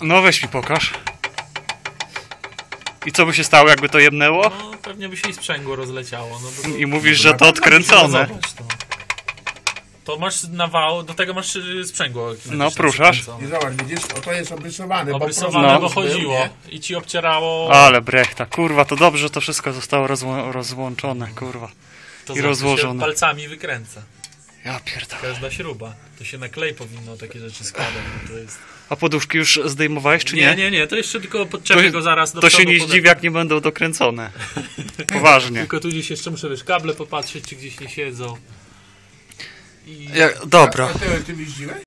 No weź mi pokaż. I co by się stało, jakby to jebnęło? No pewnie by się i sprzęgło rozleciało. No, bo to, I mówisz, że to no, odkręcone. zobacz to. To masz nawał, do tego masz y, sprzęgło. No, pruszasz. I zobacz, widzisz, o to jest obrysowane. Obrysowane, No. bo chodziło i ci obcierało. Ale brechta, kurwa, to dobrze, że to wszystko zostało rozło rozłączone, kurwa. to i zobacz, rozłożone. Palcami wykręca. Ja pierdolę. Każda śruba. To się na klej powinno takie rzeczy składać. jest... A poduszki już zdejmowałeś, czy nie? Nie, nie, nie, to jeszcze tylko podczepię To- go zaraz do To się nie zdziwi, jak nie będą dokręcone. Poważnie. Tylko tu gdzieś jeszcze muszę wiesz, kable popatrzeć, czy gdzieś nie siedzą. I... Ja, dobra. A ty, ty jeździłeś?